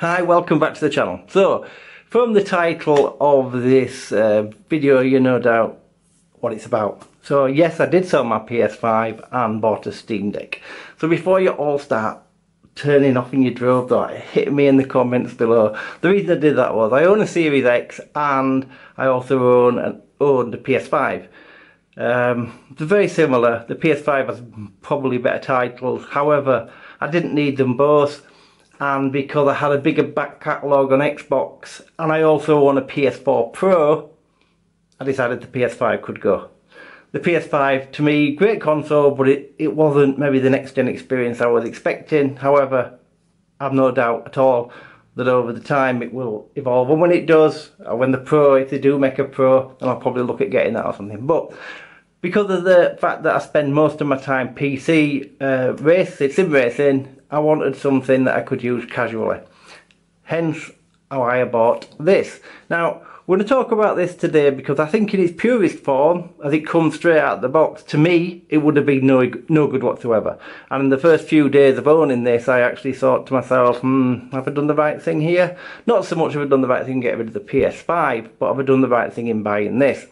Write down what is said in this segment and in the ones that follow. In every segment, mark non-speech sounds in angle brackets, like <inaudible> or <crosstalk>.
Hi, welcome back to the channel. So, from the title of this uh, video, you no doubt what it's about. So yes, I did sell my PS5 and bought a Steam Deck. So before you all start turning off in your drove though, hit me in the comments below. The reason I did that was I own a Series X and I also own an, owned a PS5. Um, they're very similar. The PS5 has probably better titles. However, I didn't need them both and because I had a bigger back catalogue on Xbox and I also own a PS4 Pro I decided the PS5 could go. The PS5 to me great console but it, it wasn't maybe the next gen experience I was expecting. However I've no doubt at all that over the time it will evolve. And when it does uh, when the Pro if they do make a Pro then I'll probably look at getting that or something. But because of the fact that I spend most of my time PC uh, sim racing I wanted something that I could use casually. Hence how I bought this. Now, we're going to talk about this today because I think in its purest form, as it comes straight out of the box, to me, it would have been no, no good whatsoever. And in the first few days of owning this, I actually thought to myself, hmm, have I done the right thing here? Not so much have I done the right thing in getting rid of the PS5, but have I done the right thing in buying this?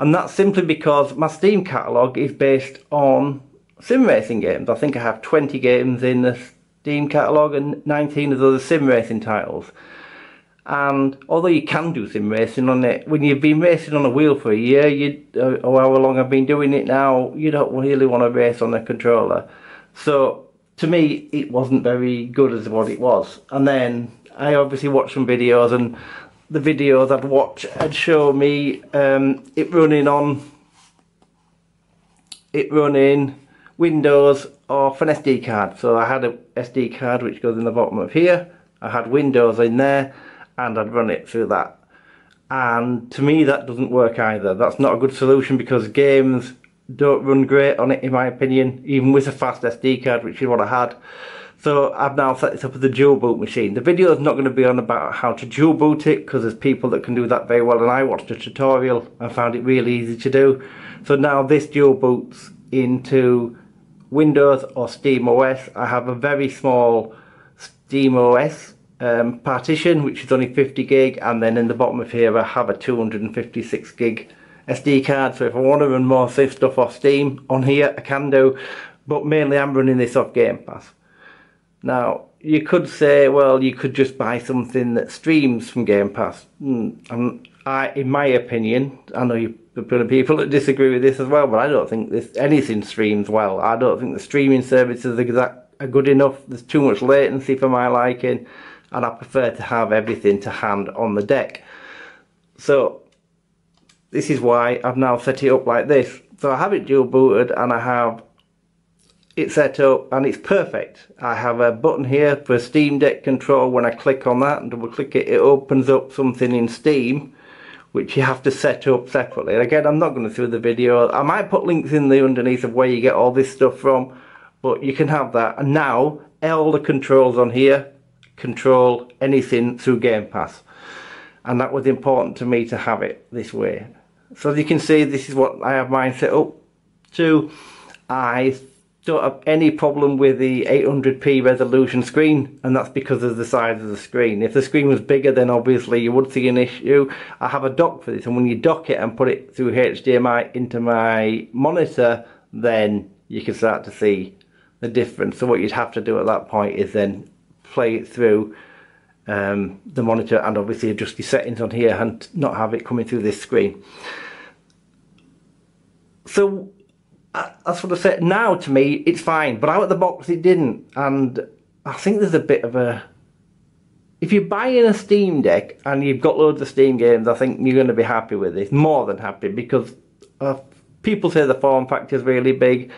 And that's simply because my Steam catalogue is based on sim racing games. I think I have 20 games in the Steam catalogue and 19 of those are sim racing titles. And although you can do sim racing on it, when you've been racing on a wheel for a year, you uh, or however long I've been doing it now, you don't really want to race on a controller. So to me, it wasn't very good as what it was. And then I obviously watched some videos, and the videos I'd watch had show me um, it running on it running Windows off an SD card. So I had a SD card which goes in the bottom of here. I had Windows in there and I'd run it through that. And to me that doesn't work either. That's not a good solution because games don't run great on it in my opinion, even with a fast SD card which is what I had. So I've now set this up as a dual boot machine. The video is not going to be on about how to dual boot it because there's people that can do that very well and I watched a tutorial and found it really easy to do. So now this dual boots into Windows or Steam OS. I have a very small Steam OS um, partition which is only 50 gig and then in the bottom of here I have a 256 gig SD card so if I want to run more safe stuff off Steam on here I can do but mainly I'm running this off Game Pass. Now you could say well you could just buy something that streams from Game Pass and hmm, I, in my opinion I know you there are people that disagree with this as well, but I don't think this anything streams well. I don't think the streaming services are, are good enough. There's too much latency for my liking, and I prefer to have everything to hand on the deck. So this is why I've now set it up like this. So I have it dual booted and I have it set up and it's perfect. I have a button here for Steam Deck control. When I click on that and double click it, it opens up something in Steam which you have to set up separately. And again, I'm not going to through the video. I might put links in the underneath of where you get all this stuff from, but you can have that. And now, all the controls on here control anything through Game Pass. And that was important to me to have it this way. So as you can see, this is what I have mine set up to. I don't have any problem with the 800p resolution screen and that's because of the size of the screen. If the screen was bigger then obviously you would see an issue. I have a dock for this and when you dock it and put it through HDMI into my monitor then you can start to see the difference. So what you'd have to do at that point is then play it through um, the monitor and obviously adjust your settings on here and not have it coming through this screen. So what I said. Now to me, it's fine, but out of the box, it didn't. And I think there's a bit of a. If you're buying a Steam Deck and you've got loads of Steam games, I think you're going to be happy with this. More than happy because uh, people say the form factor is really big,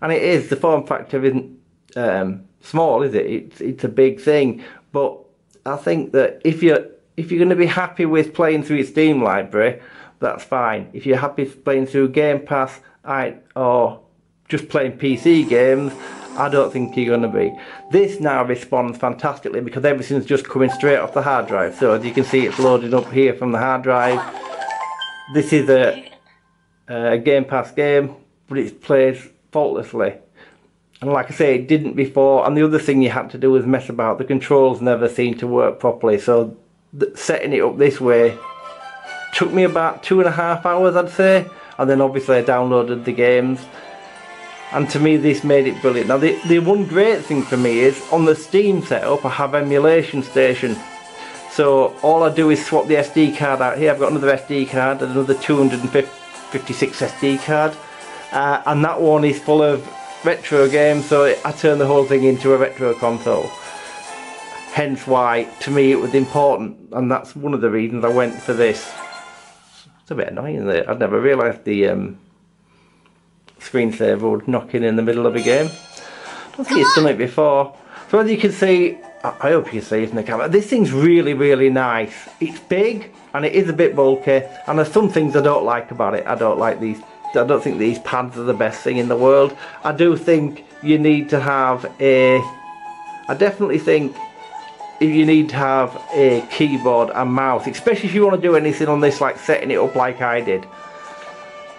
and it is. The form factor isn't um, small, is it? It's it's a big thing. But I think that if you're if you're going to be happy with playing through your Steam library, that's fine. If you're happy playing through Game Pass I or just playing PC games, I don't think you're going to be. This now responds fantastically because everything's just coming straight off the hard drive. So as you can see, it's loaded up here from the hard drive. This is a, a Game Pass game, but it plays faultlessly. and like I say it didn't before and the other thing you had to do was mess about the controls never seemed to work properly so setting it up this way took me about two and a half hours I'd say and then obviously I downloaded the games. And to me this made it brilliant. Now the, the one great thing for me is on the Steam setup I have emulation station. So all I do is swap the SD card out here. I've got another SD card and another 256 SD card. Uh, and that one is full of retro games so I turn the whole thing into a retro console. Hence why to me it was important. And that's one of the reasons I went for this it's a bit annoying that I'd never realised the um, screensaver would knock in in the middle of a game. I don't think it's done it before. So as you can see I hope you can see it in the camera. This thing's really really nice. It's big and it is a bit bulky and there's some things I don't like about it. I don't like these I don't think these pads are the best thing in the world. I do think you need to have a I definitely think if you need to have a keyboard and mouse, especially if you want to do anything on this like setting it up like I did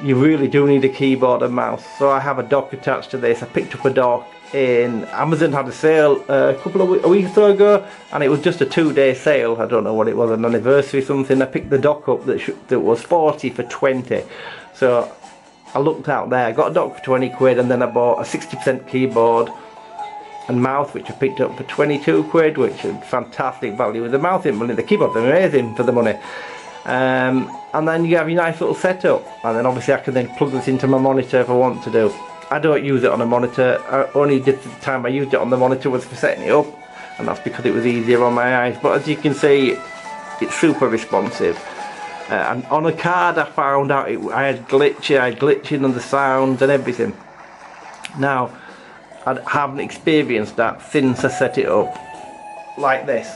you really do need a keyboard and mouse. So I have a dock attached to this. I picked up a dock in Amazon had a sale uh, a couple of weeks, a week or so ago and it was just a two-day sale. I don't know what it was an anniversary something. I picked the dock up that, that was 40 for 20 so I looked out there, got a dock for 20 quid and then I bought a 60% keyboard and mouth which I picked up for 22 quid which is fantastic value with the mouse money. The keyboard's amazing for the money. Um, and then you have your nice little setup and then obviously I can then plug this into my monitor if I want to do. I don't use it on a monitor, I only did the time I used it on the monitor was for setting it up and that's because it was easier on my eyes but as you can see it's super responsive. Uh, and on a card I found out it, I had glitch, I had glitching on the sound and everything. Now, I haven't experienced that since I set it up like this.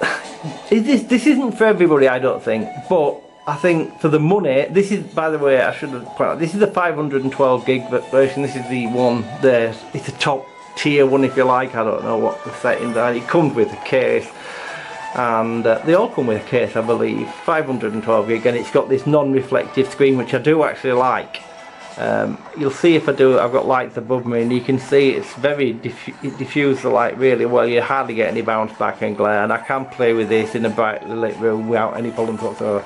<sighs> Is this this isn't for everybody I don't think, but I think for the money, this is by the way I should have pointed out, this is the 512 gig version, this is the one there, it's a top tier one if you like, I don't know what the settings are, it comes with a case and uh, they all come with a case I believe 512 gig and it's got this non-reflective screen which I do actually like um, you'll see if I do I've got lights above me and you can see it's very diffu it the light really well. You hardly get any bounce back and glare and I can play with this in a brightly lit room without any problems whatsoever.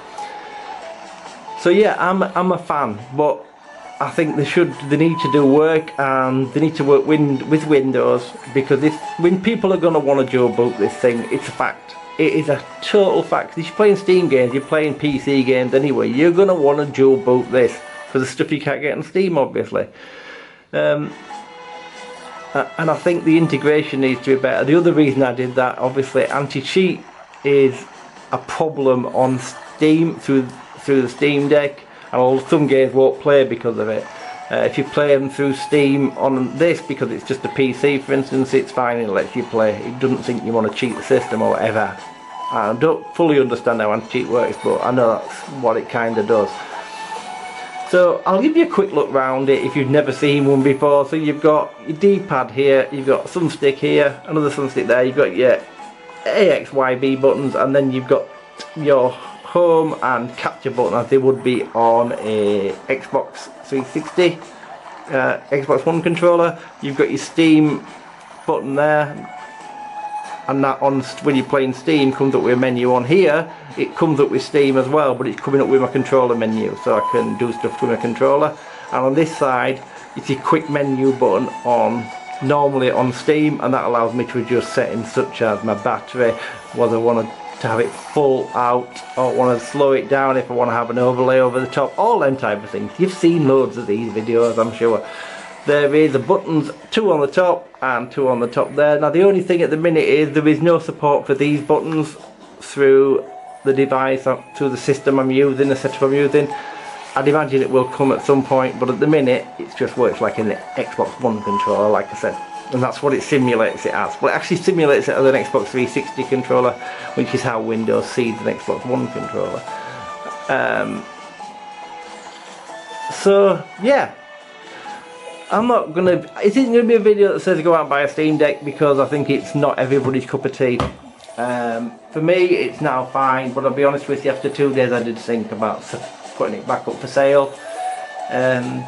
So yeah I'm, I'm a fan but I think they should they need to do work and they need to work with Windows because if when people are going to want to dual boot this thing it's a fact. It is a total fact. If you're playing Steam games, you're playing PC games anyway, you're going to want to dual boot this for the stuff you can't get on Steam, obviously. Um, and I think the integration needs to be better. The other reason I did that, obviously, anti-cheat is a problem on Steam through through the Steam Deck, and some games won't play because of it. Uh, if you play them through Steam on this, because it's just a PC for instance, it's fine, it lets you play. It doesn't think you want to cheat the system or whatever. I don't fully understand how anti-cheat works, but I know that's what it kind of does. So I'll give you a quick look round it if you've never seen one before. So you've got your D-pad here, you've got thumbstick here, another thumbstick there, you've got your AXYB buttons, and then you've got your home and capture button as they would be on a Xbox 360 uh, Xbox One controller. You've got your Steam button there and that on when you're playing Steam comes up with a menu on here it comes up with Steam as well but it's coming up with my controller menu so I can do stuff with my controller. And on this side it's a quick menu button on normally on Steam and that allows me to adjust settings such as my battery whether I want to have it full out or want to slow it down if I want to have an overlay over the top all them type of things. You've seen loads of these videos I'm sure there is the buttons two on the top and two on the top there now the only thing at the minute is there is no support for these buttons through the device uh, through the system I'm using the setup I'm using I'd imagine it will come at some point but at the minute it just works like an Xbox One controller like I said and that's what it simulates it as. Well, it actually simulates it as an Xbox 360 controller, which is how Windows sees an Xbox One controller. Um, so, yeah. I'm not gonna. It isn't gonna be a video that says go out and buy a Steam Deck because I think it's not everybody's cup of tea. Um, for me, it's now fine, but I'll be honest with you, after two days, I did think about putting it back up for sale. Um,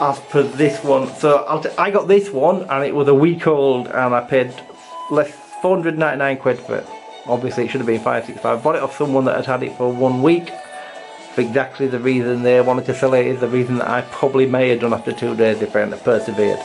as per this one. So I got this one and it was a week old and I paid less 499 quid for it. Obviously it should have been 565. Bought it off someone that had had it for one week. For exactly the reason they wanted to sell it is the reason that I probably may have done after two days if I hadn't persevered.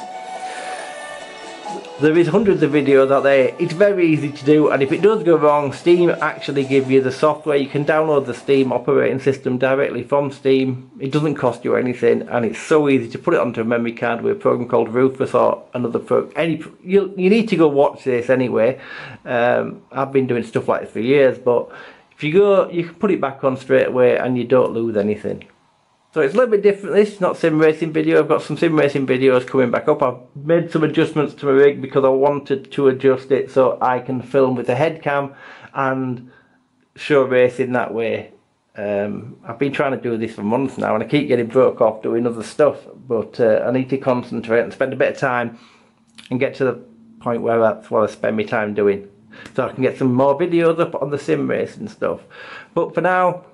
There is hundreds of videos out there. It's very easy to do and if it does go wrong, Steam actually give you the software. You can download the Steam operating system directly from Steam. It doesn't cost you anything and it's so easy to put it onto a memory card with a program called Rufus or another program. Any, you, you need to go watch this anyway. Um, I've been doing stuff like this for years but you go, you can put it back on straight away and you don't lose anything. So it's a little bit different. This is not sim racing video. I've got some sim racing videos coming back up. I've made some adjustments to my rig because I wanted to adjust it so I can film with a head cam and show racing that way. Um, I've been trying to do this for months now and I keep getting broke off doing other stuff but uh, I need to concentrate and spend a bit of time and get to the point where that's what I spend my time doing so I can get some more videos up on the sim race and stuff but for now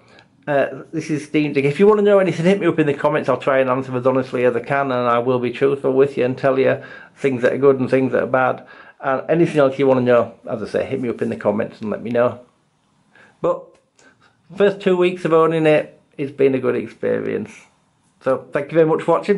uh, this is Steam Deck. If you want to know anything, hit me up in the comments. I'll try and answer as honestly as I can, and I will be truthful with you and tell you things that are good and things that are bad. And anything else you want to know, as I say, hit me up in the comments and let me know. But first two weeks of owning it, it's been a good experience. So thank you very much for watching.